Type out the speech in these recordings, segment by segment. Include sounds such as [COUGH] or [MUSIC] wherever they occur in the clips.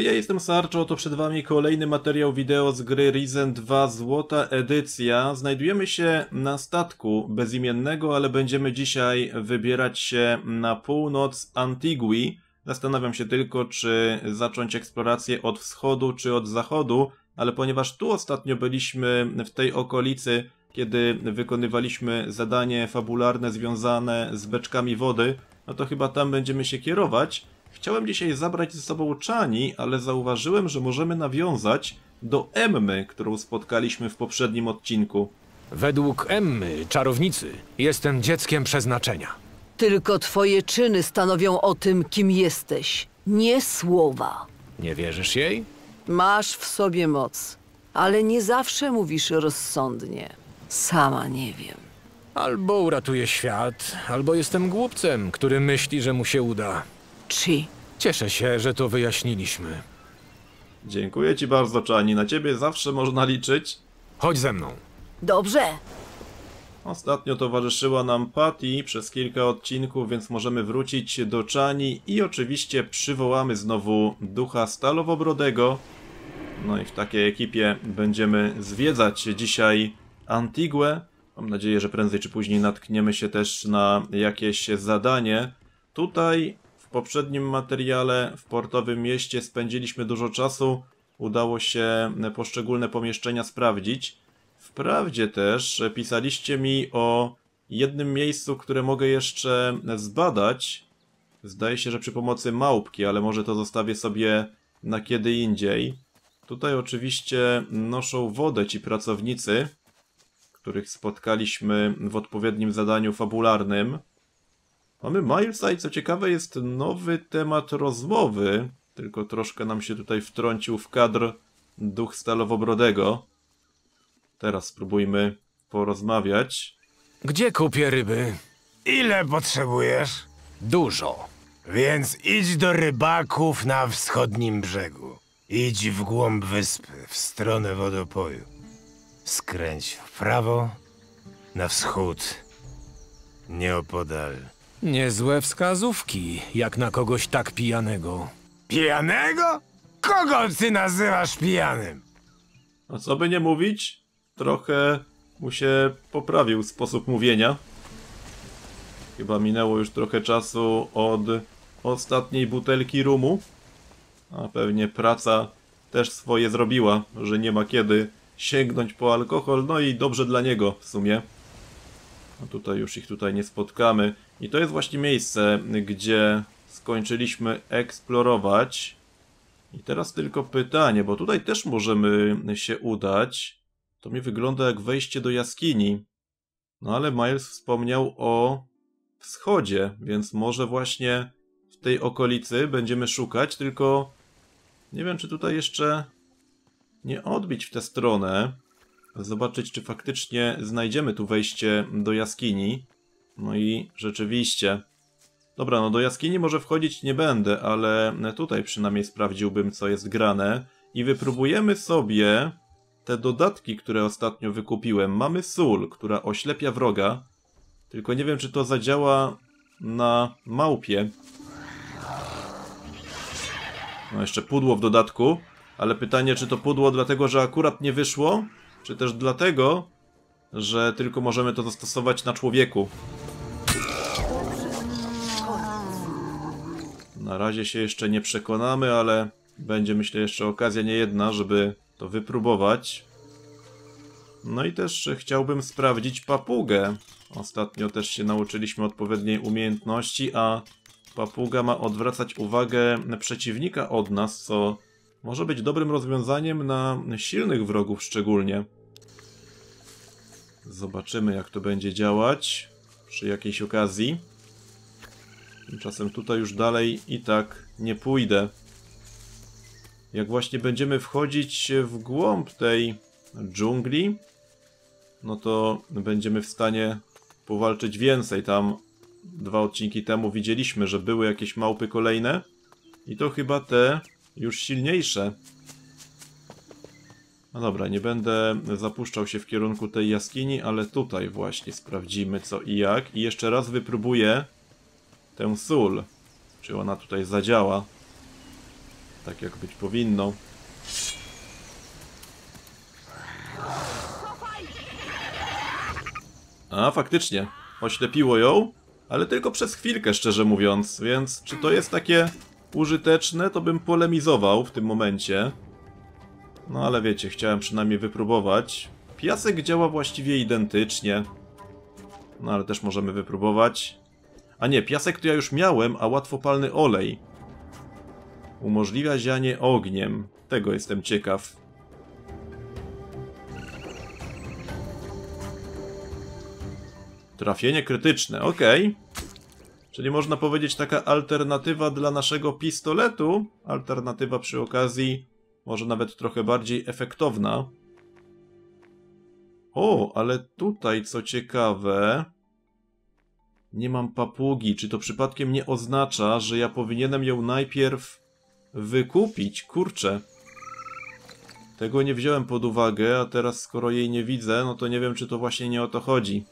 Hej, ja jestem Sarczo, to przed wami kolejny materiał wideo z gry Risen 2 Złota Edycja. Znajdujemy się na statku bezimiennego, ale będziemy dzisiaj wybierać się na północ Antigui. Zastanawiam się tylko, czy zacząć eksplorację od wschodu, czy od zachodu, ale ponieważ tu ostatnio byliśmy w tej okolicy, kiedy wykonywaliśmy zadanie fabularne związane z beczkami wody, no to chyba tam będziemy się kierować. Chciałem dzisiaj zabrać ze sobą Czani, ale zauważyłem, że możemy nawiązać do Emmy, którą spotkaliśmy w poprzednim odcinku. Według Emmy, czarownicy, jestem dzieckiem przeznaczenia. Tylko twoje czyny stanowią o tym, kim jesteś, nie słowa. Nie wierzysz jej? Masz w sobie moc, ale nie zawsze mówisz rozsądnie. Sama nie wiem. Albo uratuję świat, albo jestem głupcem, który myśli, że mu się uda. Chi, Cieszę się, że to wyjaśniliśmy. Dziękuję ci bardzo, Czani. Na ciebie zawsze można liczyć. Chodź ze mną. dobrze. Ostatnio towarzyszyła nam Patty przez kilka odcinków, więc możemy wrócić do Czani i oczywiście przywołamy znowu ducha Stalowobrodego. No i w takiej ekipie będziemy zwiedzać dzisiaj Antiguę. Mam nadzieję, że prędzej czy później natkniemy się też na jakieś zadanie. Tutaj poprzednim materiale w portowym mieście spędziliśmy dużo czasu. Udało się poszczególne pomieszczenia sprawdzić. Wprawdzie też pisaliście mi o jednym miejscu, które mogę jeszcze zbadać. Zdaje się, że przy pomocy małpki, ale może to zostawię sobie na kiedy indziej. Tutaj oczywiście noszą wodę ci pracownicy, których spotkaliśmy w odpowiednim zadaniu fabularnym. Mamy Milesa i co ciekawe jest nowy temat rozmowy, tylko troszkę nam się tutaj wtrącił w kadr duch Stalowobrodego. Teraz spróbujmy porozmawiać. Gdzie kupię ryby? Ile potrzebujesz? Dużo. Więc idź do rybaków na wschodnim brzegu. Idź w głąb wyspy, w stronę wodopoju. Skręć w prawo, na wschód, nieopodal. Niezłe wskazówki, jak na kogoś tak pijanego. Pijanego? Kogo ty nazywasz pijanym? A co by nie mówić, trochę mu się poprawił sposób mówienia. Chyba minęło już trochę czasu od ostatniej butelki rumu. A pewnie praca też swoje zrobiła, że nie ma kiedy sięgnąć po alkohol, no i dobrze dla niego w sumie. A tutaj już ich tutaj nie spotkamy. I to jest właśnie miejsce, gdzie skończyliśmy eksplorować. I teraz tylko pytanie, bo tutaj też możemy się udać. To mi wygląda jak wejście do jaskini. No ale Miles wspomniał o wschodzie, więc może właśnie w tej okolicy będziemy szukać, tylko nie wiem, czy tutaj jeszcze nie odbić w tę stronę. Zobaczyć, czy faktycznie znajdziemy tu wejście do jaskini. No i rzeczywiście. Dobra, no do jaskini może wchodzić nie będę, ale tutaj przynajmniej sprawdziłbym, co jest grane. I wypróbujemy sobie te dodatki, które ostatnio wykupiłem. Mamy sól, która oślepia wroga. Tylko nie wiem, czy to zadziała na małpie. No jeszcze pudło w dodatku. Ale pytanie, czy to pudło dlatego, że akurat nie wyszło? Czy też dlatego, że tylko możemy to zastosować na człowieku? Na razie się jeszcze nie przekonamy, ale będzie myślę jeszcze okazja niejedna, żeby to wypróbować. No i też chciałbym sprawdzić papugę. Ostatnio też się nauczyliśmy odpowiedniej umiejętności, a papuga ma odwracać uwagę przeciwnika od nas, co może być dobrym rozwiązaniem na silnych wrogów szczególnie. Zobaczymy jak to będzie działać przy jakiejś okazji. Tymczasem tutaj już dalej i tak nie pójdę. Jak właśnie będziemy wchodzić w głąb tej dżungli, no to będziemy w stanie powalczyć więcej. Tam dwa odcinki temu widzieliśmy, że były jakieś małpy kolejne i to chyba te już silniejsze. No dobra, nie będę zapuszczał się w kierunku tej jaskini, ale tutaj właśnie sprawdzimy co i jak. I jeszcze raz wypróbuję tę sól. Czy ona tutaj zadziała. Tak jak być powinno. A, faktycznie. Oślepiło ją, ale tylko przez chwilkę, szczerze mówiąc. Więc czy to jest takie użyteczne, to bym polemizował w tym momencie. No ale wiecie, chciałem przynajmniej wypróbować. Piasek działa właściwie identycznie. No ale też możemy wypróbować. A nie, piasek to ja już miałem, a łatwopalny olej. Umożliwia zianie ogniem. Tego jestem ciekaw. Trafienie krytyczne, ok. Czyli można powiedzieć taka alternatywa dla naszego pistoletu. Alternatywa przy okazji może nawet trochę bardziej efektowna. O, ale tutaj co ciekawe... Nie mam papugi. Czy to przypadkiem nie oznacza, że ja powinienem ją najpierw wykupić? Kurczę. Tego nie wziąłem pod uwagę, a teraz skoro jej nie widzę, no to nie wiem, czy to właśnie nie o to chodzi.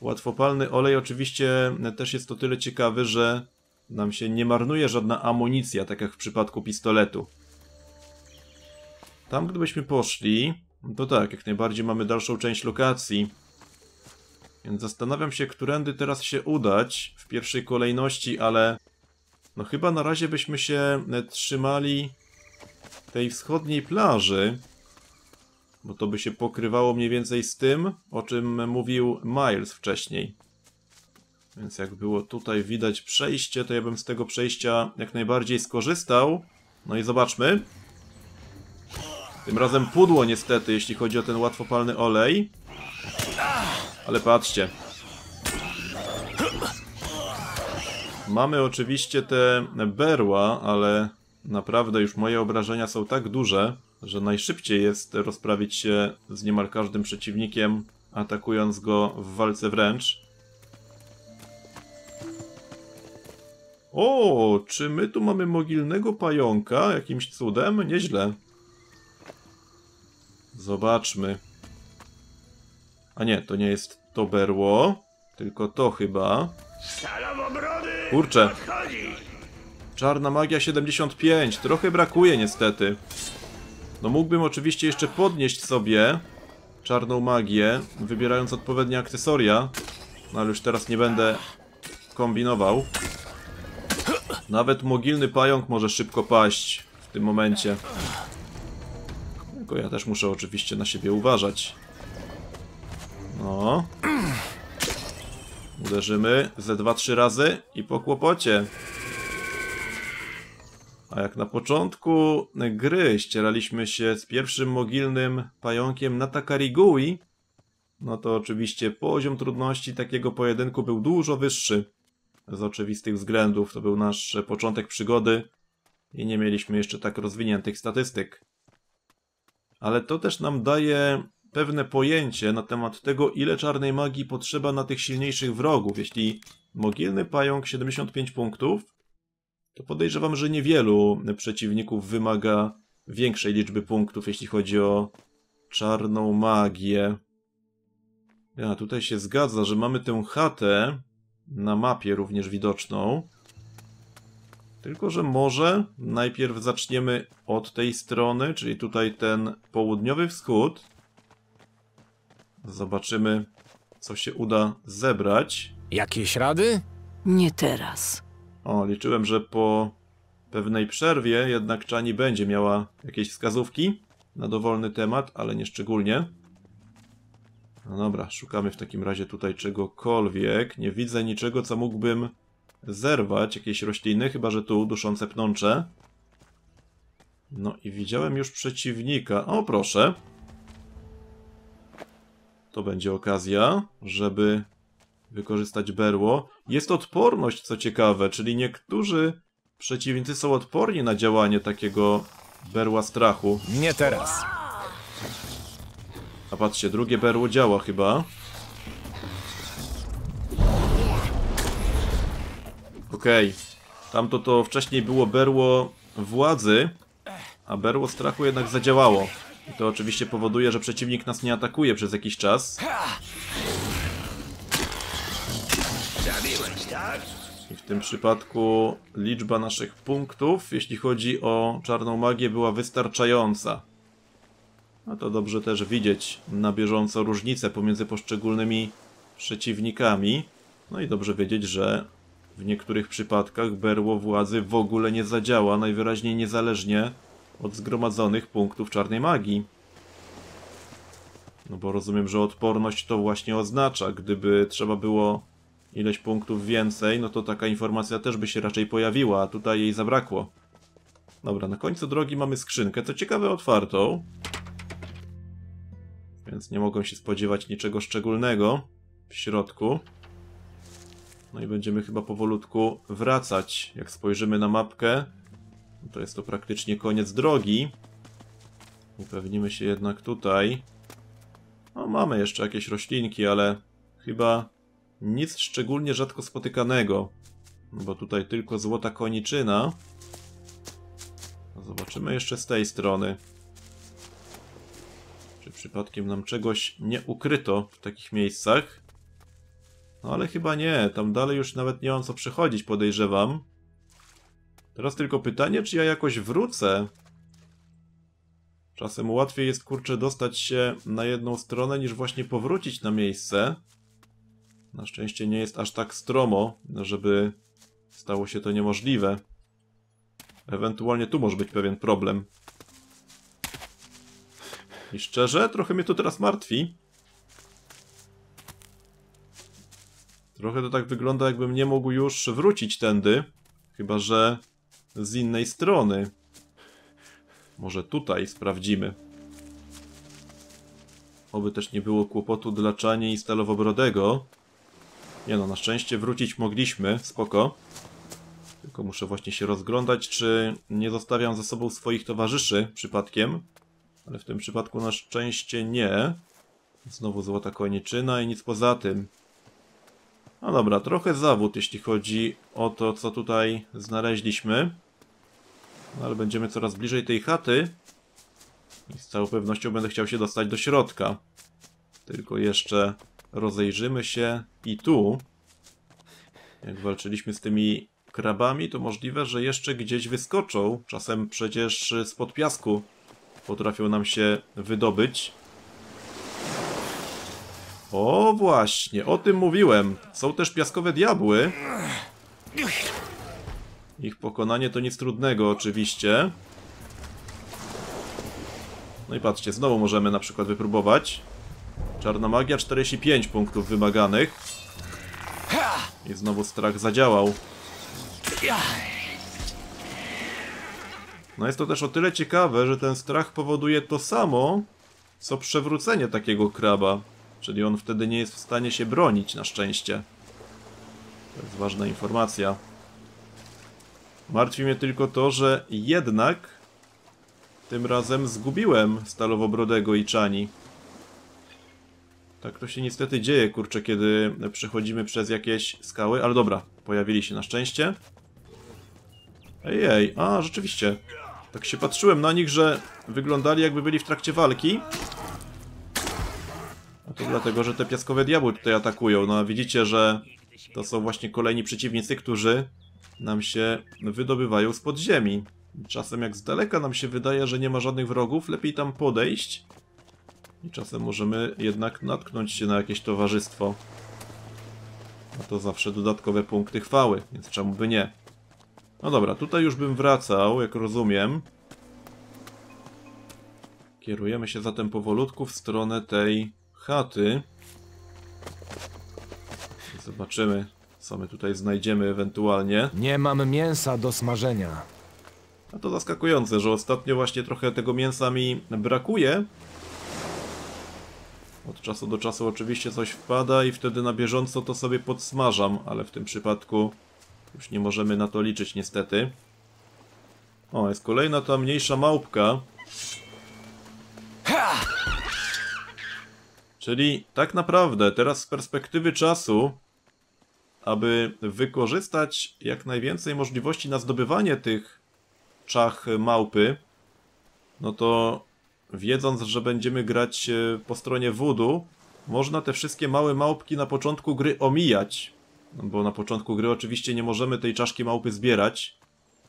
Łatwopalny olej oczywiście też jest to tyle ciekawy, że nam się nie marnuje żadna amunicja, tak jak w przypadku pistoletu. Tam gdybyśmy poszli, to tak, jak najbardziej mamy dalszą część lokacji. Więc zastanawiam się, którędy teraz się udać w pierwszej kolejności, ale no chyba na razie byśmy się trzymali tej wschodniej plaży, bo to by się pokrywało mniej więcej z tym, o czym mówił Miles wcześniej. Więc jak było tutaj widać przejście, to ja bym z tego przejścia jak najbardziej skorzystał. No i zobaczmy. Tym razem pudło niestety, jeśli chodzi o ten łatwopalny olej. Ale patrzcie. Mamy oczywiście te berła, ale naprawdę już moje obrażenia są tak duże, że najszybciej jest rozprawić się z niemal każdym przeciwnikiem, atakując go w walce wręcz. O, czy my tu mamy mogilnego pająka jakimś cudem? Nieźle. Zobaczmy. A nie, to nie jest to berło, tylko to chyba. Kurczę. Czarna magia 75. Trochę brakuje niestety. No mógłbym oczywiście jeszcze podnieść sobie czarną magię, wybierając odpowiednie akcesoria. No ale już teraz nie będę kombinował. Nawet mogilny pająk może szybko paść w tym momencie. Tylko ja też muszę oczywiście na siebie uważać. No. Uderzymy ze 2-3 razy i po kłopocie. A jak na początku gry ścieraliśmy się z pierwszym mogilnym pająkiem na Takarigui, no to oczywiście poziom trudności takiego pojedynku był dużo wyższy. Z oczywistych względów. To był nasz początek przygody i nie mieliśmy jeszcze tak rozwiniętych statystyk. Ale to też nam daje pewne pojęcie na temat tego, ile czarnej magii potrzeba na tych silniejszych wrogów. Jeśli mogilny pająk 75 punktów, to podejrzewam, że niewielu przeciwników wymaga większej liczby punktów, jeśli chodzi o czarną magię. Ja, tutaj się zgadza, że mamy tę chatę na mapie również widoczną. Tylko, że może najpierw zaczniemy od tej strony, czyli tutaj ten południowy wschód. Zobaczymy, co się uda zebrać. Jakieś rady? Nie teraz. O, liczyłem, że po pewnej przerwie jednak Czani będzie miała jakieś wskazówki na dowolny temat, ale nie szczególnie. No dobra, szukamy w takim razie tutaj czegokolwiek. Nie widzę niczego, co mógłbym zerwać. Jakieś rośliny, chyba że tu duszące pnącze. No i widziałem już przeciwnika. O, proszę. To będzie okazja, żeby wykorzystać berło. Jest odporność, co ciekawe, czyli niektórzy przeciwnicy są odporni na działanie takiego berła strachu. Nie teraz. A patrzcie, drugie berło działa chyba. Okej. Okay. Tamto to wcześniej było berło władzy, a berło strachu jednak zadziałało. I to oczywiście powoduje, że przeciwnik nas nie atakuje przez jakiś czas. I w tym przypadku liczba naszych punktów, jeśli chodzi o czarną magię, była wystarczająca. A to dobrze też widzieć na bieżąco różnice pomiędzy poszczególnymi przeciwnikami. No i dobrze wiedzieć, że w niektórych przypadkach berło władzy w ogóle nie zadziała, najwyraźniej niezależnie od zgromadzonych punktów czarnej magii. No bo rozumiem, że odporność to właśnie oznacza. Gdyby trzeba było ileś punktów więcej, no to taka informacja też by się raczej pojawiła, a tutaj jej zabrakło. Dobra, na końcu drogi mamy skrzynkę, co ciekawe otwartą. Więc nie mogą się spodziewać niczego szczególnego w środku. No i będziemy chyba powolutku wracać. Jak spojrzymy na mapkę, to jest to praktycznie koniec drogi. Upewnimy się jednak tutaj. No, mamy jeszcze jakieś roślinki, ale chyba nic szczególnie rzadko spotykanego. Bo tutaj tylko złota koniczyna. Zobaczymy jeszcze z tej strony. Czy przypadkiem nam czegoś nie ukryto w takich miejscach? No ale chyba nie, tam dalej już nawet nie mam co przechodzić, podejrzewam. Teraz tylko pytanie, czy ja jakoś wrócę? Czasem łatwiej jest, kurczę, dostać się na jedną stronę, niż właśnie powrócić na miejsce. Na szczęście nie jest aż tak stromo, żeby stało się to niemożliwe. Ewentualnie tu może być pewien problem. I szczerze, trochę mnie to teraz martwi. Trochę to tak wygląda, jakbym nie mógł już wrócić tędy. Chyba, że z innej strony. Może tutaj sprawdzimy. Oby też nie było kłopotu dla Czanie i Stalowobrodego. Nie no, na szczęście wrócić mogliśmy, spoko. Tylko muszę właśnie się rozglądać, czy nie zostawiam za sobą swoich towarzyszy przypadkiem. Ale w tym przypadku na szczęście nie. Znowu złota koniczyna i nic poza tym. No dobra, trochę zawód, jeśli chodzi o to, co tutaj znaleźliśmy. No ale będziemy coraz bliżej tej chaty. I z całą pewnością będę chciał się dostać do środka. Tylko jeszcze rozejrzymy się i tu. Jak walczyliśmy z tymi krabami, to możliwe, że jeszcze gdzieś wyskoczą. Czasem przecież spod piasku potrafią nam się wydobyć. O właśnie, o tym mówiłem. Są też piaskowe diabły. Ich pokonanie to nic trudnego oczywiście. No i patrzcie, znowu możemy na przykład wypróbować. Czarna magia, 45 punktów wymaganych. I znowu strach zadziałał. No jest to też o tyle ciekawe, że ten strach powoduje to samo, co przewrócenie takiego kraba. Czyli on wtedy nie jest w stanie się bronić, na szczęście. To jest ważna informacja. Martwi mnie tylko to, że jednak tym razem zgubiłem Stalowobrodego i Czani. Tak to się niestety dzieje, kurczę, kiedy przechodzimy przez jakieś skały, ale dobra, pojawili się na szczęście. Ej, ej, a rzeczywiście. Tak się patrzyłem na nich, że wyglądali jakby byli w trakcie walki. A to dlatego, że te piaskowe diabły tutaj atakują. No a widzicie, że to są właśnie kolejni przeciwnicy, którzy nam się wydobywają z podziemi. Czasem jak z daleka nam się wydaje, że nie ma żadnych wrogów, lepiej tam podejść. I czasem możemy jednak natknąć się na jakieś towarzystwo. A to zawsze dodatkowe punkty chwały, więc czemu by nie? No dobra, tutaj już bym wracał, jak rozumiem. Kierujemy się zatem powolutku w stronę tej chaty. Zobaczymy, co my tutaj znajdziemy ewentualnie. Nie mam mięsa do smażenia. A to zaskakujące, że ostatnio właśnie trochę tego mięsa mi brakuje. Od czasu do czasu oczywiście coś wpada i wtedy na bieżąco to sobie podsmażam, ale w tym przypadku już nie możemy na to liczyć niestety. O, jest kolejna ta mniejsza małpka. Czyli tak naprawdę teraz z perspektywy czasu, aby wykorzystać jak najwięcej możliwości na zdobywanie tych czach małpy, no to wiedząc, że będziemy grać e, po stronie voodoo, można te wszystkie małe małpki na początku gry omijać. No bo na początku gry oczywiście nie możemy tej czaszki małpy zbierać.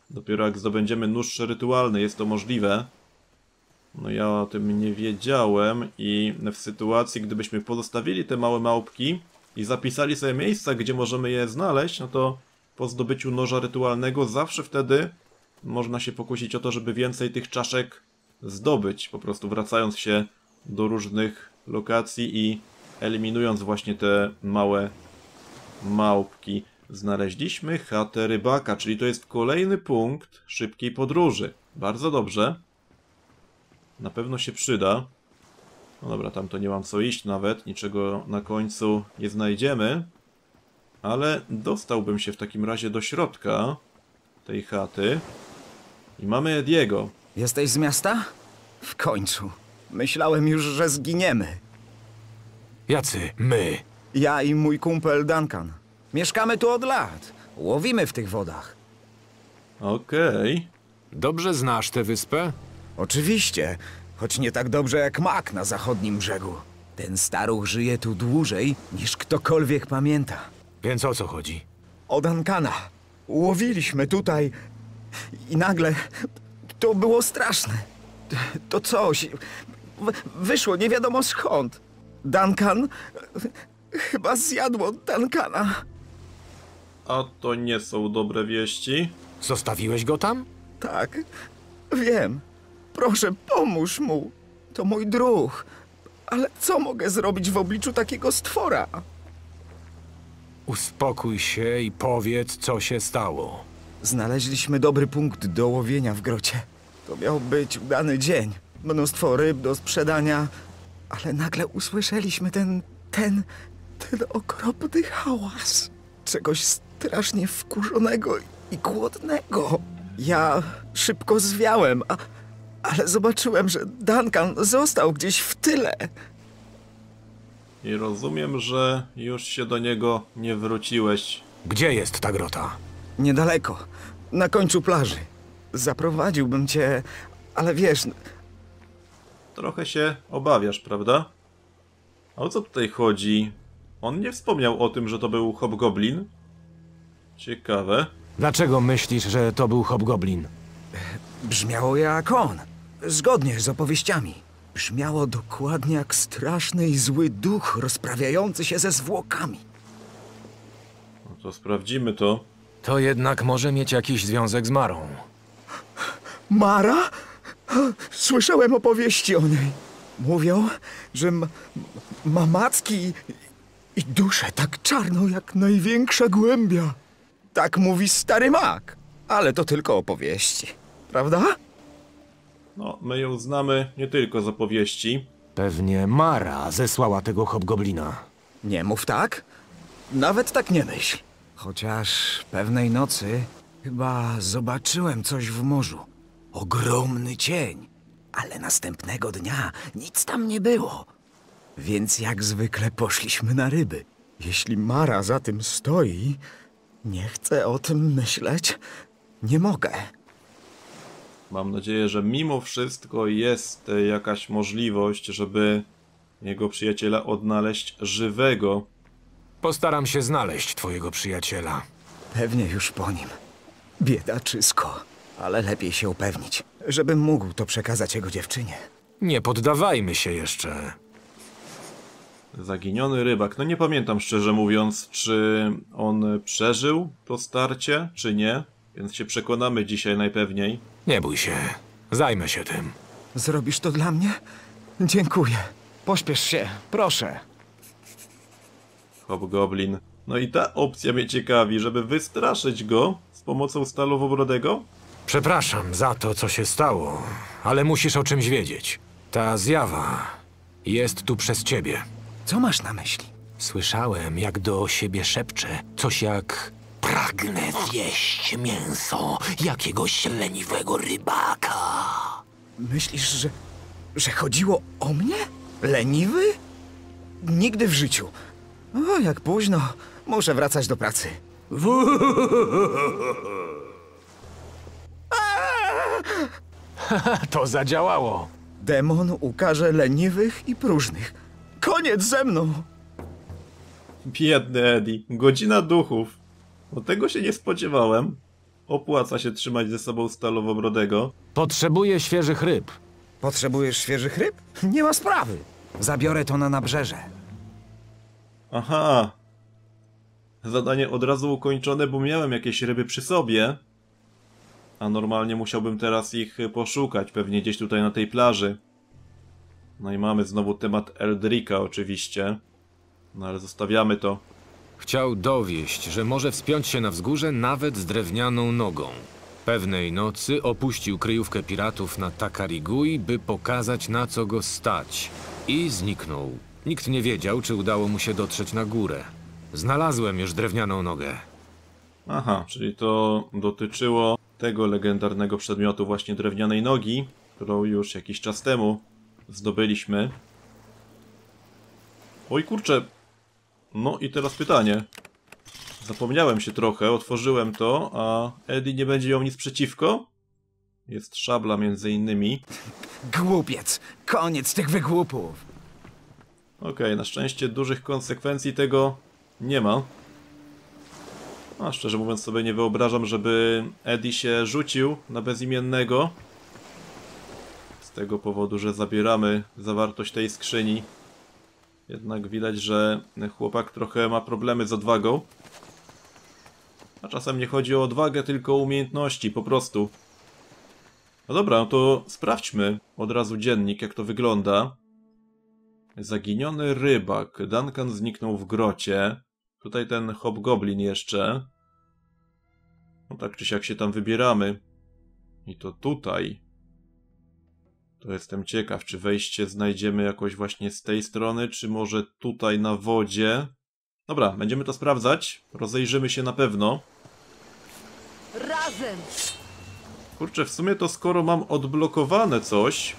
Dopiero jak zdobędziemy nóż rytualny jest to możliwe. No ja o tym nie wiedziałem i w sytuacji, gdybyśmy pozostawili te małe małpki i zapisali sobie miejsca, gdzie możemy je znaleźć, no to po zdobyciu noża rytualnego zawsze wtedy można się pokusić o to, żeby więcej tych czaszek zdobyć, po prostu wracając się do różnych lokacji i eliminując właśnie te małe małpki. Znaleźliśmy chatę rybaka, czyli to jest kolejny punkt szybkiej podróży. Bardzo dobrze. Na pewno się przyda. No dobra, tam to nie mam co iść nawet, niczego na końcu nie znajdziemy. Ale dostałbym się w takim razie do środka tej chaty. I mamy Ediego. Jesteś z miasta? W końcu. Myślałem już, że zginiemy. Jacy my? Ja i mój kumpel Duncan. Mieszkamy tu od lat. Łowimy w tych wodach. Okej. Dobrze znasz tę wyspę? Oczywiście, choć nie tak dobrze jak mak na zachodnim brzegu. Ten staruch żyje tu dłużej niż ktokolwiek pamięta. Więc o co chodzi? O Duncana. Łowiliśmy tutaj i nagle to było straszne. To coś wyszło nie wiadomo skąd. Duncan chyba zjadło Duncana. A to nie są dobre wieści. Zostawiłeś go tam? Tak, wiem. Proszę, pomóż mu. To mój druh. Ale co mogę zrobić w obliczu takiego stwora? Uspokój się i powiedz, co się stało. Znaleźliśmy dobry punkt do łowienia w grocie. To miał być udany dzień. Mnóstwo ryb do sprzedania, ale nagle usłyszeliśmy ten, ten, ten okropny hałas. Czegoś strasznie wkurzonego i głodnego. Ja szybko zwiałem, a, ale zobaczyłem, że Duncan został gdzieś w tyle. I rozumiem, że już się do niego nie wróciłeś. Gdzie jest ta grota? Niedaleko, na końcu plaży. Zaprowadziłbym cię, ale wiesz, Trochę się obawiasz, prawda? A o co tutaj chodzi? On nie wspomniał o tym, że to był hobgoblin. Ciekawe. Dlaczego myślisz, że to był hobgoblin? Brzmiało jak on. Zgodnie z opowieściami. Brzmiało dokładnie jak straszny i zły duch rozprawiający się ze zwłokami. No to sprawdzimy to. To jednak może mieć jakiś związek z Marą. Mara? Słyszałem opowieści o niej. Mówią, że ma, ma macki i, i duszę tak czarną jak największa głębia. Tak mówi stary mak. Ale to tylko opowieści. Prawda? No, my ją znamy nie tylko z opowieści. Pewnie Mara zesłała tego hobgoblina. Nie mów tak. Nawet tak nie myśl. Chociaż pewnej nocy chyba zobaczyłem coś w morzu. Ogromny cień. Ale następnego dnia nic tam nie było. Więc jak zwykle poszliśmy na ryby. Jeśli Mara za tym stoi, nie chcę o tym myśleć. Nie mogę. Mam nadzieję, że mimo wszystko jest jakaś możliwość, żeby jego przyjaciela odnaleźć żywego. Postaram się znaleźć twojego przyjaciela. Pewnie już po nim. Biedaczysko. Ale lepiej się upewnić, żebym mógł to przekazać jego dziewczynie. Nie poddawajmy się jeszcze. Zaginiony rybak. No nie pamiętam szczerze mówiąc, czy on przeżył to starcie, czy nie. Więc się przekonamy dzisiaj najpewniej. Nie bój się. Zajmę się tym. Zrobisz to dla mnie? Dziękuję. Pośpiesz się, proszę. Hobgoblin. No i ta opcja mnie ciekawi, żeby wystraszyć go z pomocą stalowobrodego. Przepraszam za to, co się stało, ale musisz o czymś wiedzieć. Ta zjawa jest tu przez ciebie. Co masz na myśli? Słyszałem, jak do siebie szepcze coś jak Pragnę zjeść mięso jakiegoś leniwego rybaka. Myślisz, że, że chodziło o mnie? Leniwy? Nigdy w życiu. O, jak późno. Muszę wracać do pracy. [LAUGHS] To zadziałało. Demon ukaże leniwych i próżnych. Koniec ze mną! Biedny Eddie. Godzina duchów. No tego się nie spodziewałem. Opłaca się trzymać ze sobą stalowobrodego. Potrzebuję świeżych ryb. Potrzebujesz świeżych ryb? Nie ma sprawy. Zabiorę to na nabrzeże. Aha. Zadanie od razu ukończone, bo miałem jakieś ryby przy sobie. A normalnie musiałbym teraz ich poszukać, pewnie gdzieś tutaj na tej plaży. No i mamy znowu temat Eldrika oczywiście. No ale zostawiamy to. Chciał dowieść, że może wspiąć się na wzgórze nawet z drewnianą nogą. Pewnej nocy opuścił kryjówkę piratów na Takarigui, by pokazać na co go stać. I zniknął. Nikt nie wiedział, czy udało mu się dotrzeć na górę. Znalazłem już drewnianą nogę. Aha, czyli to dotyczyło tego legendarnego przedmiotu właśnie drewnianej nogi, którą już jakiś czas temu zdobyliśmy. Oj kurczę. No i teraz pytanie. Zapomniałem się trochę, otworzyłem to, a Eddie nie będzie miał nic przeciwko? Jest szabla między innymi. Głupiec! Koniec tych wygłupów! Okej, na szczęście dużych konsekwencji tego nie ma. A szczerze mówiąc sobie nie wyobrażam, żeby Eddie się rzucił na bezimiennego. Z tego powodu, że zabieramy zawartość tej skrzyni. Jednak widać, że chłopak trochę ma problemy z odwagą. A czasem nie chodzi o odwagę, tylko o umiejętności, po prostu. No dobra, no to sprawdźmy od razu dziennik, jak to wygląda. Zaginiony rybak. Duncan zniknął w grocie. Tutaj ten hobgoblin jeszcze. No tak czy siak się tam wybieramy. I to tutaj. To jestem ciekaw, czy wejście znajdziemy jakoś właśnie z tej strony, czy może tutaj na wodzie. Dobra, będziemy to sprawdzać. Rozejrzymy się na pewno. Razem! Kurczę, w sumie to skoro mam odblokowane coś,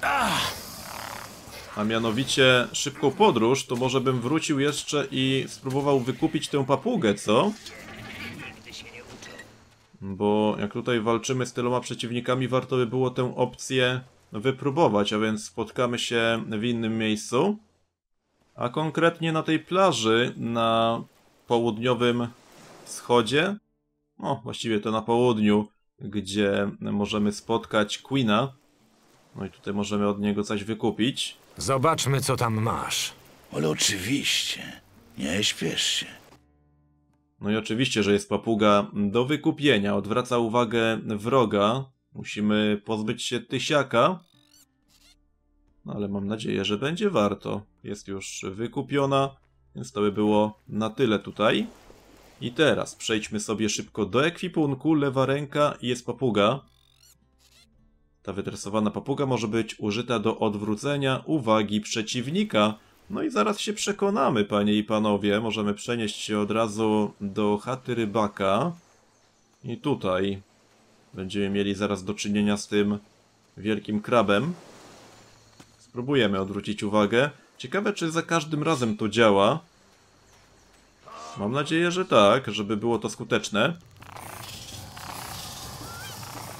a mianowicie szybką podróż, to może bym wrócił jeszcze i spróbował wykupić tę papugę, co? Bo jak tutaj walczymy z tyloma przeciwnikami, warto by było tę opcję wypróbować, a więc spotkamy się w innym miejscu. A konkretnie na tej plaży na południowym wschodzie, no właściwie to na południu, gdzie możemy spotkać Queena. No i tutaj możemy od niego coś wykupić. Zobaczmy, co tam masz. Ale oczywiście. Nie śpiesz się. No i oczywiście, że jest papuga do wykupienia. Odwraca uwagę wroga. Musimy pozbyć się tysiaka. No ale mam nadzieję, że będzie warto. Jest już wykupiona, więc to by było na tyle tutaj. I teraz przejdźmy sobie szybko do ekwipunku. Lewa ręka jest papuga. Ta wytresowana papuga może być użyta do odwrócenia uwagi przeciwnika. No i zaraz się przekonamy, panie i panowie. Możemy przenieść się od razu do chaty rybaka. I tutaj będziemy mieli zaraz do czynienia z tym wielkim krabem. Spróbujemy odwrócić uwagę. Ciekawe, czy za każdym razem to działa. Mam nadzieję, że tak, żeby było to skuteczne.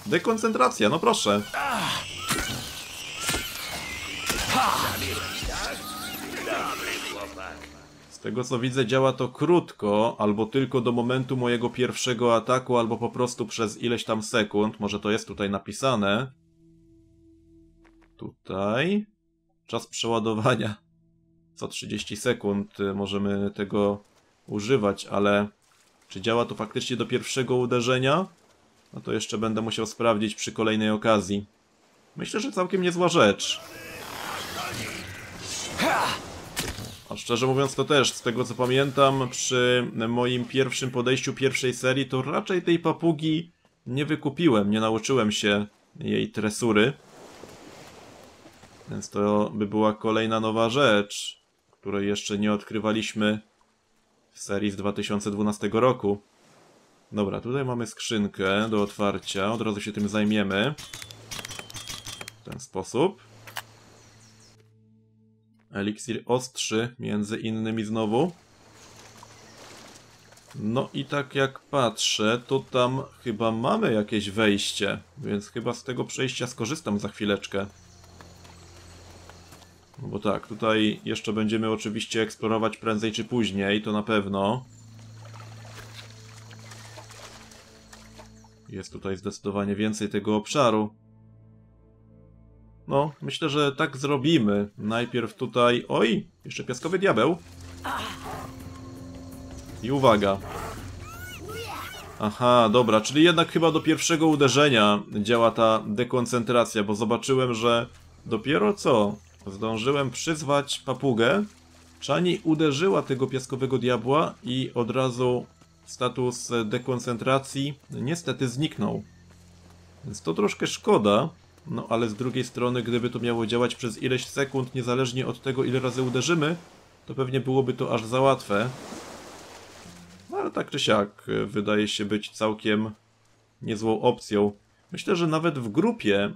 Dekoncentracja, no proszę. Tego co widzę działa to krótko, albo tylko do momentu mojego pierwszego ataku, albo po prostu przez ileś tam sekund. Może to jest tutaj napisane. Tutaj. Czas przeładowania. Co 30 sekund y, możemy tego używać, ale czy działa to faktycznie do pierwszego uderzenia? No to jeszcze będę musiał sprawdzić przy kolejnej okazji. Myślę, że całkiem niezła rzecz. A szczerze mówiąc to też, z tego co pamiętam, przy moim pierwszym podejściu pierwszej serii, to raczej tej papugi nie wykupiłem, nie nauczyłem się jej tresury. Więc to by była kolejna nowa rzecz, której jeszcze nie odkrywaliśmy w serii z 2012 roku. Dobra, tutaj mamy skrzynkę do otwarcia, od razu się tym zajmiemy. W ten sposób. Eliksir ostrzy, między innymi znowu. No i tak jak patrzę, to tam chyba mamy jakieś wejście, więc chyba z tego przejścia skorzystam za chwileczkę. No bo tak, tutaj jeszcze będziemy oczywiście eksplorować prędzej czy później, to na pewno. Jest tutaj zdecydowanie więcej tego obszaru. No, myślę, że tak zrobimy. Najpierw tutaj... Oj, jeszcze piaskowy diabeł. I uwaga. Aha, dobra, czyli jednak chyba do pierwszego uderzenia działa ta dekoncentracja, bo zobaczyłem, że dopiero co zdążyłem przyzwać papugę, Czani uderzyła tego piaskowego diabła i od razu status dekoncentracji niestety zniknął. Więc to troszkę szkoda, no ale z drugiej strony, gdyby to miało działać przez ileś sekund, niezależnie od tego, ile razy uderzymy, to pewnie byłoby to aż za łatwe. No ale tak czy siak, y, wydaje się być całkiem niezłą opcją. Myślę, że nawet w grupie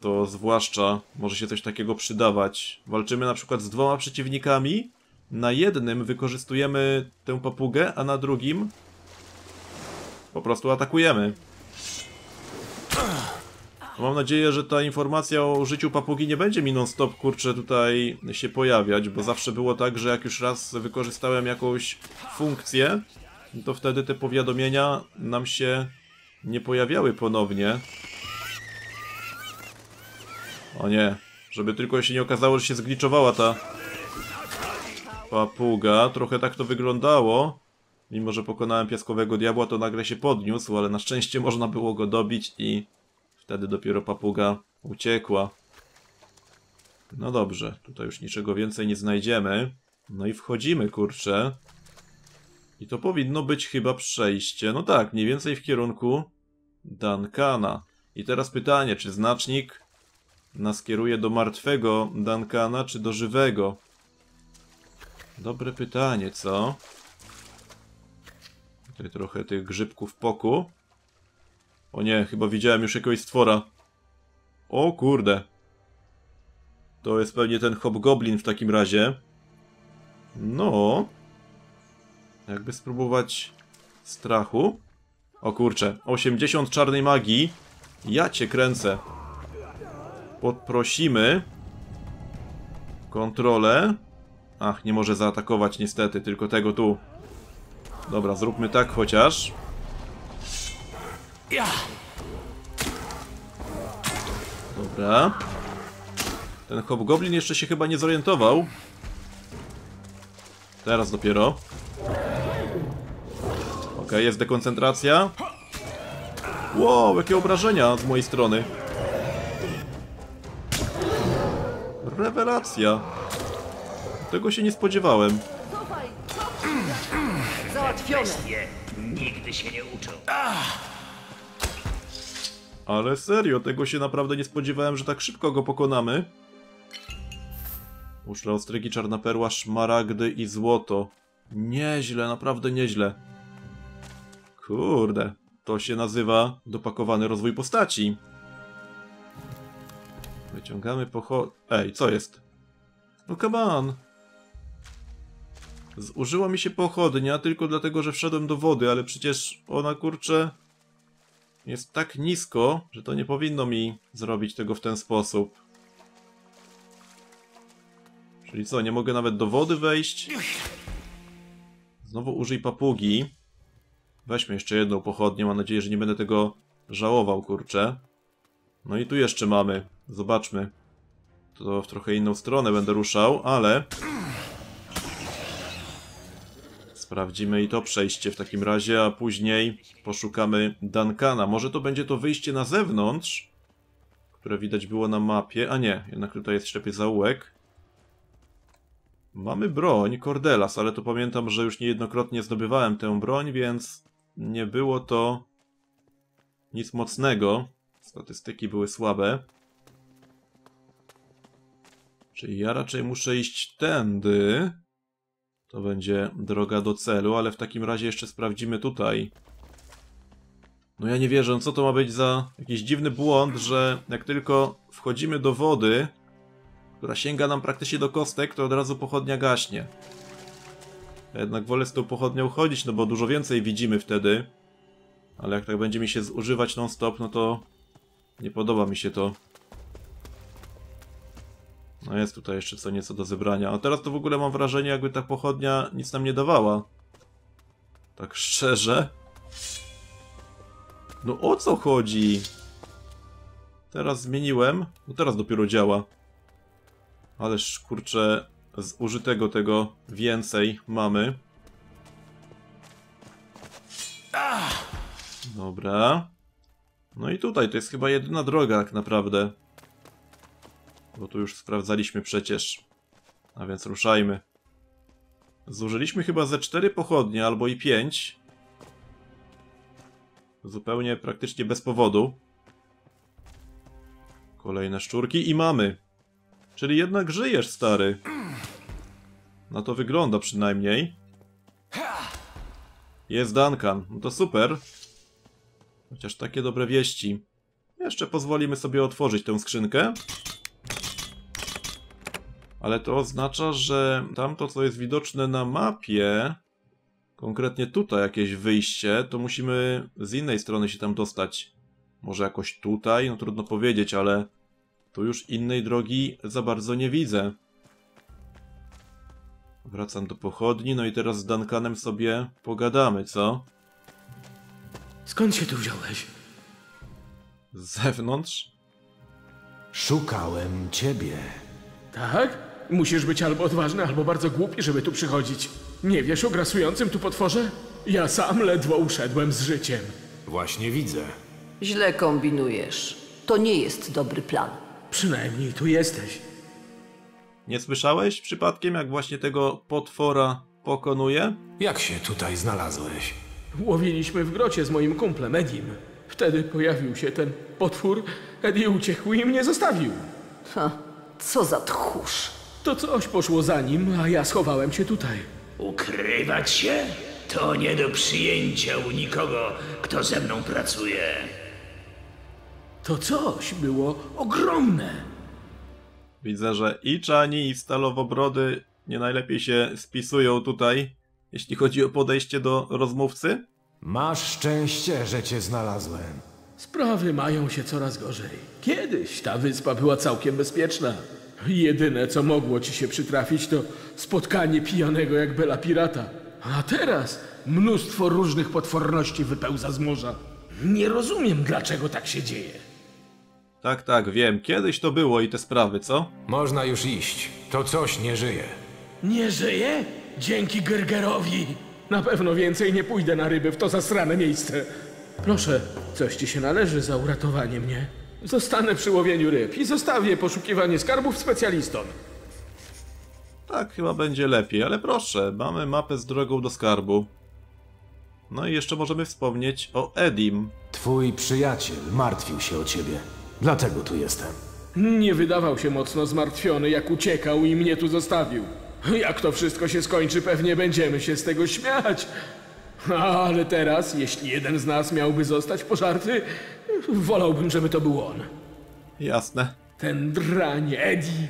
to zwłaszcza może się coś takiego przydawać. Walczymy na przykład z dwoma przeciwnikami, na jednym wykorzystujemy tę papugę, a na drugim po prostu atakujemy. Mam nadzieję, że ta informacja o życiu papugi nie będzie mi non-stop, kurczę, tutaj się pojawiać, bo zawsze było tak, że jak już raz wykorzystałem jakąś funkcję, to wtedy te powiadomienia nam się nie pojawiały ponownie. O nie, żeby tylko się nie okazało, że się zgliczowała ta papuga. Trochę tak to wyglądało. Mimo, że pokonałem piaskowego diabła, to nagle się podniósł, ale na szczęście [LAUGHS] można było go dobić i wtedy dopiero papuga uciekła. No dobrze, tutaj już niczego więcej nie znajdziemy. No i wchodzimy, kurczę. I to powinno być chyba przejście. No tak, mniej więcej w kierunku Duncana. I teraz pytanie, czy znacznik nas kieruje do martwego Duncana, czy do żywego? Dobre pytanie, co? Tutaj trochę tych grzybków poku. O nie, chyba widziałem już jakiegoś stwora. O kurde. To jest pewnie ten hobgoblin w takim razie. No. Jakby spróbować strachu. O kurcze, 80 czarnej magii. Ja cię kręcę. Podprosimy. Kontrolę. Ach, nie może zaatakować niestety, tylko tego tu. Dobra, zróbmy tak chociaż. Dobra. Ten hobgoblin jeszcze się chyba nie zorientował. Teraz dopiero. Ok, jest dekoncentracja. Wow, jakie obrażenia z mojej strony. Rewelacja. Tego się nie spodziewałem. Załatwione. Nigdy się nie uczą. Ale serio, tego się naprawdę nie spodziewałem, że tak szybko go pokonamy. Uszle ostrygi, czarna perła, szmaragdy i złoto. Nieźle, naprawdę nieźle. Kurde, to się nazywa dopakowany rozwój postaci. Wyciągamy pocho... Ej, co jest? No come on. Zużyła mi się pochodnia tylko dlatego, że wszedłem do wody, ale przecież ona, kurczę, jest tak nisko, że to nie powinno mi zrobić tego w ten sposób. Czyli co, nie mogę nawet do wody wejść? Znowu użyj papugi. Weźmy jeszcze jedną pochodnię, mam nadzieję, że nie będę tego żałował, kurczę. No i tu jeszcze mamy. Zobaczmy. To w trochę inną stronę będę ruszał, ale... Sprawdzimy i to przejście w takim razie, a później poszukamy Duncana. Może to będzie to wyjście na zewnątrz, które widać było na mapie. A nie, jednak tutaj jest ślepy zaułek. Mamy broń, Cordelas, ale to pamiętam, że już niejednokrotnie zdobywałem tę broń, więc nie było to nic mocnego. Statystyki były słabe. Czyli ja raczej muszę iść tędy. To będzie droga do celu, ale w takim razie jeszcze sprawdzimy tutaj. No ja nie wierzę, co to ma być za jakiś dziwny błąd, że jak tylko wchodzimy do wody, która sięga nam praktycznie do kostek, to od razu pochodnia gaśnie. Ja jednak wolę z tą pochodnią chodzić, no bo dużo więcej widzimy wtedy. Ale jak tak będzie mi się zużywać non-stop, no to nie podoba mi się to. No jest tutaj jeszcze co nieco do zebrania. A teraz to w ogóle mam wrażenie, jakby ta pochodnia nic nam nie dawała. Tak szczerze. No o co chodzi? Teraz zmieniłem. No teraz dopiero działa. Ależ kurczę, z użytego tego więcej mamy. Dobra. No i tutaj to jest chyba jedyna droga tak naprawdę. Bo tu już sprawdzaliśmy przecież. A więc ruszajmy. Zużyliśmy chyba ze cztery pochodnie, albo i pięć. Zupełnie praktycznie bez powodu. Kolejne szczurki i mamy. Czyli jednak żyjesz, stary. Na to wygląda przynajmniej. Jest Duncan. No to super. Chociaż takie dobre wieści. Jeszcze pozwolimy sobie otworzyć tę skrzynkę. Ale to oznacza, że tamto, co jest widoczne na mapie, konkretnie tutaj jakieś wyjście, to musimy z innej strony się tam dostać. Może jakoś tutaj? No trudno powiedzieć, ale tu już innej drogi za bardzo nie widzę. Wracam do pochodni, no i teraz z Duncanem sobie pogadamy, co? Skąd się tu wziąłeś? Z zewnątrz? Szukałem ciebie. Tak? Musisz być albo odważny, albo bardzo głupi, żeby tu przychodzić. Nie wiesz o grasującym tu potworze? Ja sam ledwo uszedłem z życiem. Właśnie widzę. Źle kombinujesz. To nie jest dobry plan. Przynajmniej tu jesteś. Nie słyszałeś przypadkiem, jak właśnie tego potwora pokonuje? Jak się tutaj znalazłeś? Łowiliśmy w grocie z moim kumplem Edim. Wtedy pojawił się ten potwór. Eddie uciekł i mnie zostawił. Ha, co za tchórz. To coś poszło za nim, a ja schowałem się tutaj. Ukrywać się? To nie do przyjęcia u nikogo, kto ze mną pracuje. To coś było ogromne. Widzę, że i Czani, i Stalowobrody nie najlepiej się spisują tutaj, jeśli chodzi o podejście do rozmówcy. Masz szczęście, że cię znalazłem. Sprawy mają się coraz gorzej. Kiedyś ta wyspa była całkiem bezpieczna. Jedyne, co mogło ci się przytrafić, to spotkanie pijanego jak bela pirata. A teraz mnóstwo różnych potworności wypełza z morza. Nie rozumiem, dlaczego tak się dzieje. Tak, tak, wiem. Kiedyś to było i te sprawy, co? Można już iść. To coś nie żyje. Nie żyje? Dzięki Gergerowi. Na pewno więcej nie pójdę na ryby w to zasrane miejsce. Proszę, coś ci się należy za uratowanie mnie. Zostanę przy łowieniu ryb i zostawię poszukiwanie skarbów specjalistom. Tak, chyba będzie lepiej, ale proszę, mamy mapę z drogą do skarbu. No i jeszcze możemy wspomnieć o Edim. Twój przyjaciel martwił się o ciebie. Dlatego tu jestem. Nie wydawał się mocno zmartwiony, jak uciekał i mnie tu zostawił. Jak to wszystko się skończy, pewnie będziemy się z tego śmiać. [LAUGHS] Ale teraz, jeśli jeden z nas miałby zostać pożarty, wolałbym, żeby to był on. Jasne. Ten drań Eddie.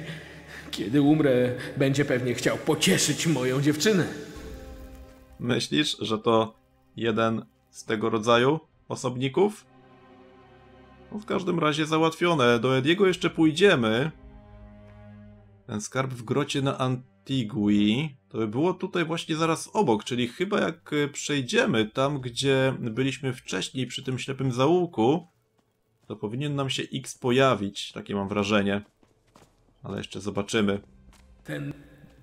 Kiedy umrę, będzie pewnie chciał pocieszyć moją dziewczynę. Myślisz, że to jeden z tego rodzaju osobników? No w każdym razie załatwione. Do Ediego jeszcze pójdziemy. Ten skarb w grocie na Antigui. To by było tutaj właśnie zaraz obok, czyli chyba jak e, przejdziemy tam, gdzie byliśmy wcześniej przy tym ślepym zaułku, to powinien nam się X pojawić, takie mam wrażenie. Ale jeszcze zobaczymy. Ten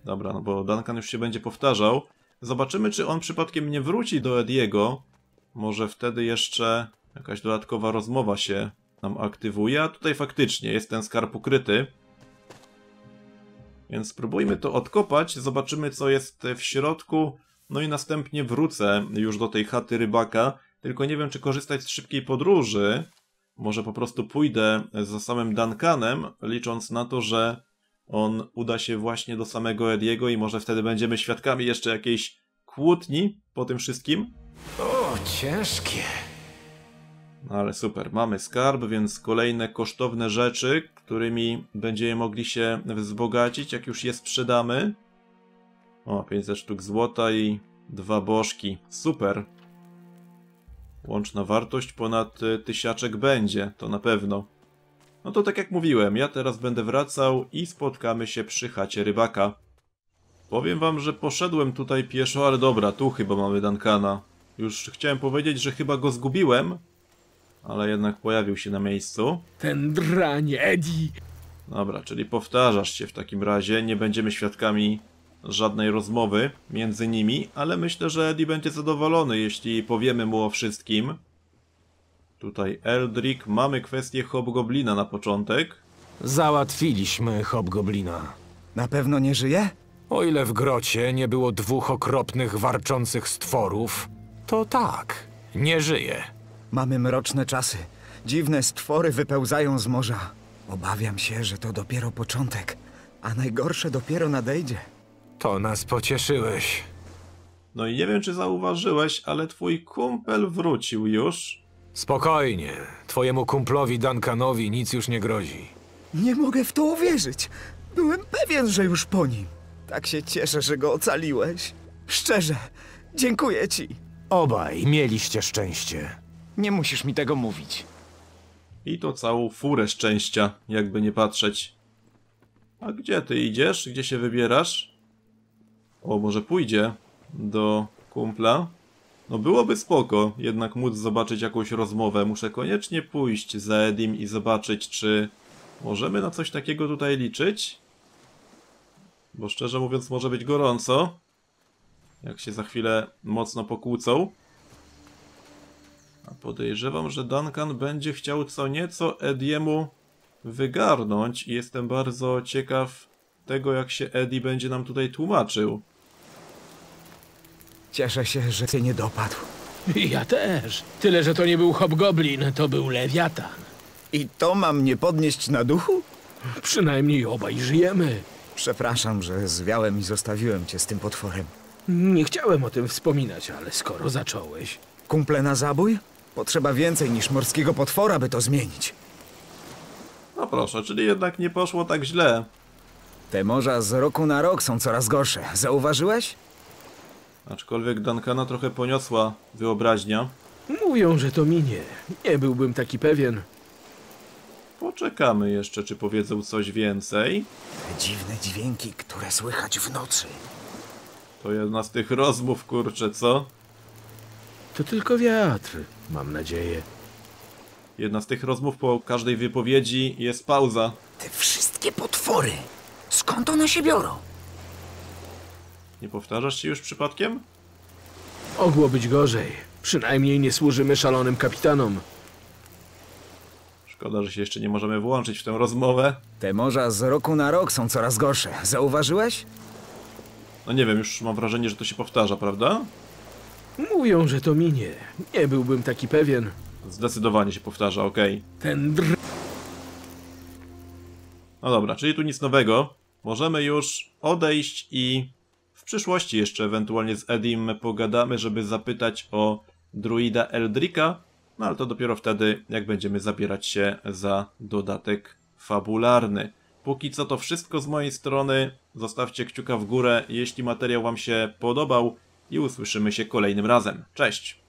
Dobra, no bo Duncan już się będzie powtarzał. Zobaczymy, czy on przypadkiem nie wróci do Ediego. Może wtedy jeszcze jakaś dodatkowa rozmowa się nam aktywuje, a tutaj faktycznie jest ten skarb ukryty. Więc spróbujmy to odkopać, zobaczymy co jest w środku, no i następnie wrócę już do tej chaty rybaka. Tylko nie wiem, czy korzystać z szybkiej podróży. Może po prostu pójdę za samym Duncanem, licząc na to, że on uda się właśnie do samego Ediego i może wtedy będziemy świadkami jeszcze jakiejś kłótni po tym wszystkim. O, ciężkie. No ale super, mamy skarb, więc kolejne kosztowne rzeczy, którymi będziemy mogli się wzbogacić, jak już je sprzedamy. O, 500 sztuk złota i dwa bożki. Super. Łączna wartość ponad y, tysiaczek będzie, to na pewno. No to tak jak mówiłem, ja teraz będę wracał i spotkamy się przy chacie rybaka. Powiem wam, że poszedłem tutaj pieszo, ale dobra, tu chyba mamy Duncana. Już chciałem powiedzieć, że chyba go zgubiłem, ale jednak pojawił się na miejscu. Ten drań Eddie. Dobra, czyli powtarzasz się w takim razie, nie będziemy świadkami żadnej rozmowy między nimi, ale myślę, że Eddie będzie zadowolony, jeśli powiemy mu o wszystkim. Tutaj Eldrick, mamy kwestię Hobgoblina na początek. Załatwiliśmy Hobgoblina. Na pewno nie żyje? O ile w grocie nie było dwóch okropnych, warczących stworów, to tak, nie żyje. Mamy mroczne czasy. Dziwne stwory wypełzają z morza. Obawiam się, że to dopiero początek, a najgorsze dopiero nadejdzie. To nas pocieszyłeś. No i nie wiem, czy zauważyłeś, ale twój kumpel wrócił już. Spokojnie, twojemu kumplowi Duncanowi nic już nie grozi. Nie mogę w to uwierzyć. Byłem pewien, że już po nim. Tak się cieszę, że go ocaliłeś. Szczerze, dziękuję ci. Obaj mieliście szczęście. Nie musisz mi tego mówić. I to całą furę szczęścia, jakby nie patrzeć. A gdzie ty idziesz? Gdzie się wybierasz? O, może pójdzie do kumpla? No byłoby spoko, jednak móc zobaczyć jakąś rozmowę. Muszę koniecznie pójść za Edim i zobaczyć, czy możemy na coś takiego tutaj liczyć? Bo szczerze mówiąc może być gorąco. Jak się za chwilę mocno pokłócą. A podejrzewam, że Duncan będzie chciał co nieco Ediemu wygarnąć i jestem bardzo ciekaw tego, jak się Eddie będzie nam tutaj tłumaczył. Cieszę się, że cię nie dopadł. Ja też. Tyle, że to nie był hobgoblin, to był lewiatan. I to mam nie podnieść na duchu? Przynajmniej obaj żyjemy. Przepraszam, że zwiałem i zostawiłem cię z tym potworem. Nie chciałem o tym wspominać, ale skoro zacząłeś. Kumple na zabój? Potrzeba więcej niż morskiego potwora, by to zmienić. No proszę, czyli jednak nie poszło tak źle. Te morza z roku na rok są coraz gorsze. Zauważyłeś? Aczkolwiek Duncana trochę poniosła wyobraźnia. Mówią, że to minie. Nie byłbym taki pewien. Poczekamy jeszcze, czy powiedzą coś więcej. Te dziwne dźwięki, które słychać w nocy. To jedna z tych rozmów, kurczę, co? To tylko wiatr, mam nadzieję. Jedna z tych rozmów po każdej wypowiedzi jest pauza. Te wszystkie potwory! Skąd one się biorą? Nie powtarzasz się już przypadkiem? Mogło być gorzej. Przynajmniej nie służymy szalonym kapitanom. Szkoda, że się jeszcze nie możemy włączyć w tę rozmowę. Te morza z roku na rok są coraz gorsze. Zauważyłeś? No nie wiem, już mam wrażenie, że to się powtarza, prawda? Mówią, że to minie. Nie byłbym taki pewien. Zdecydowanie się powtarza, okej. Ten dr... No dobra, czyli tu nic nowego. Możemy już odejść i w przyszłości jeszcze ewentualnie z Edim pogadamy, żeby zapytać o druida Eldrika. No ale to dopiero wtedy, jak będziemy zabierać się za dodatek fabularny. Póki co to wszystko z mojej strony. Zostawcie kciuka w górę, jeśli materiał Wam się podobał i usłyszymy się kolejnym razem. Cześć!